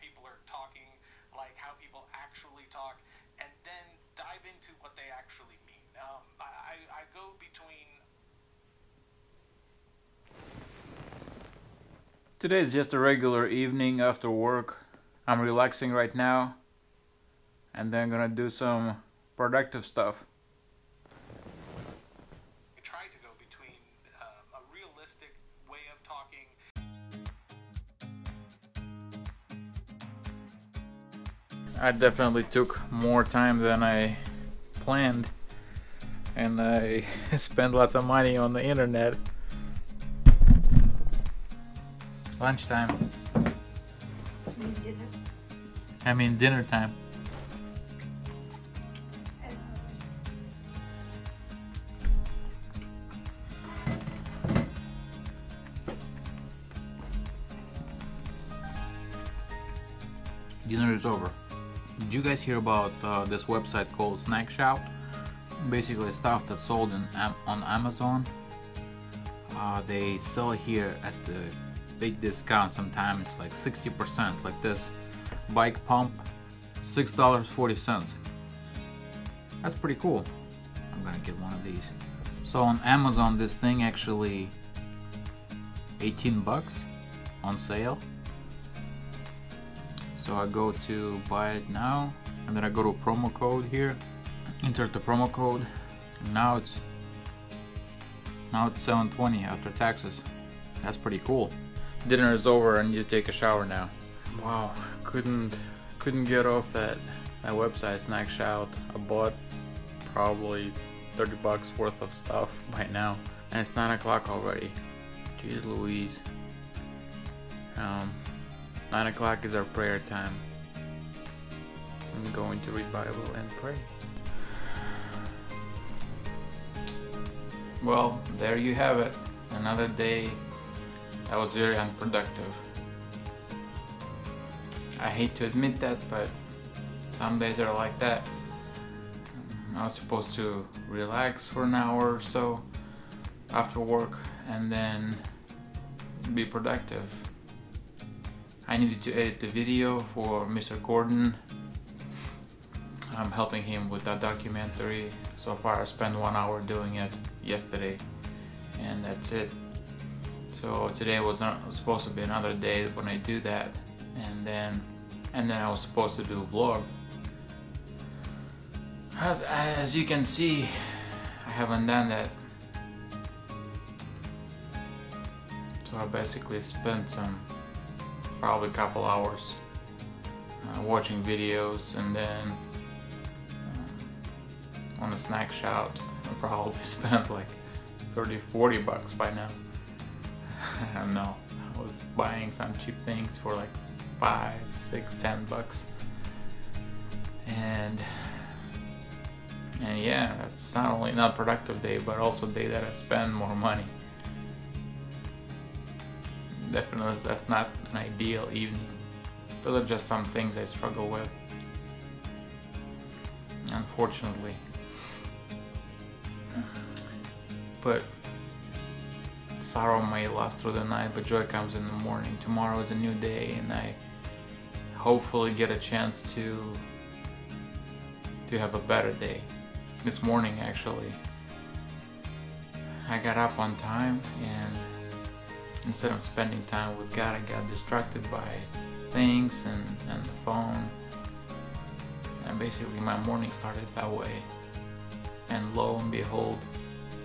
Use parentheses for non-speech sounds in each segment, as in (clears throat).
people are talking, like how people actually talk, and then dive into what they actually mean. Um, I, I go between. Today is just a regular evening after work. I'm relaxing right now, and then gonna do some productive stuff. I definitely took more time than I planned, and I (laughs) spent lots of money on the internet. Lunchtime. dinner. I mean dinner time. Dinner is over. Did you guys hear about uh, this website called Snagshaut? Basically, stuff that's sold in, Am- on Amazon. Uh, they sell here at the big discount sometimes, like 60%, like this bike pump, $6.40. That's pretty cool. I'm gonna get one of these. So on Amazon, this thing actually 18 bucks on sale. So I go to buy it now, and then I go to promo code here, insert the promo code, and now it's now it's 720 after taxes. That's pretty cool. Dinner is over and you take a shower now. Wow, couldn't couldn't get off that that website Snagshaut. I bought probably 30 bucks worth of stuff (laughs) by now, and it's nine o'clock already. Jeez Louise. Um, nine o'clock is our prayer time. I'm going to read Bible and pray. Well, there you have it. Another day that was very unproductive. I hate to admit that, but some days are like that. I was supposed to relax for an hour or so after work and then be productive. I needed to edit the video for Mr. Gordon. I'm helping him with that documentary. So far, I spent one hour doing it yesterday, and that's it. So today was not supposed to be another day when I do that, and then and then I was supposed to do a vlog. As as you can see, I haven't done that. So I basically spent some probably a couple hours uh, watching videos and then um, on a Snagshaut I probably (laughs) spent like 30 40 bucks by now. I don't know I was buying some cheap things for like five six ten bucks. And and yeah that's not only not productive day but also day that I spend more money definitely that's not an ideal evening. Those are just some things I struggle with. Unfortunately. But sorrow may last through the night, but joy comes in the morning. Tomorrow is a new day and I hopefully get a chance to to have a better day. This morning actually. I got up on time and instead of spending time with God, I got distracted by things and, and the phone. And basically, my morning started that way. And lo and behold,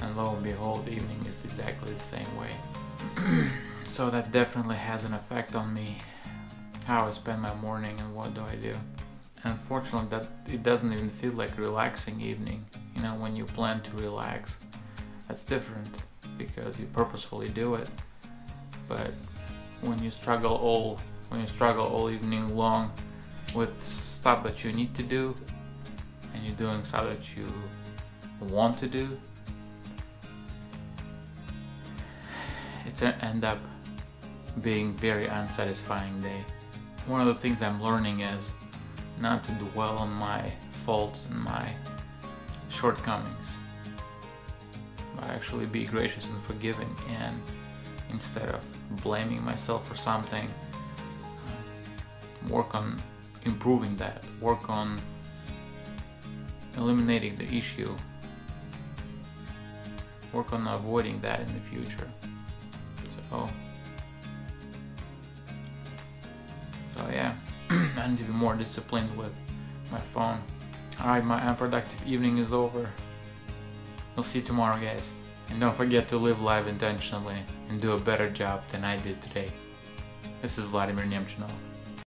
and lo and behold, evening is exactly the same way. (clears throat) so that definitely has an effect on me, how I spend my morning and what do I do. And unfortunately, that it doesn't even feel like a relaxing evening. You know, when you plan to relax, that's different because you purposefully do it but when you struggle all when you struggle all evening long with stuff that you need to do and you're doing stuff that you want to do it end up being very unsatisfying day. One of the things i'm learning is not to dwell on my faults and my shortcomings but actually be gracious and forgiving and instead of blaming myself for something work on improving that, work on eliminating the issue, work on avoiding that in the future. So, so yeah, (clears throat) I need to be more disciplined with my phone. Alright, my unproductive evening is over. We'll see you tomorrow, guys. And don't forget to live life intentionally and do a better job than I did today. This is Vladimir Nemchinov.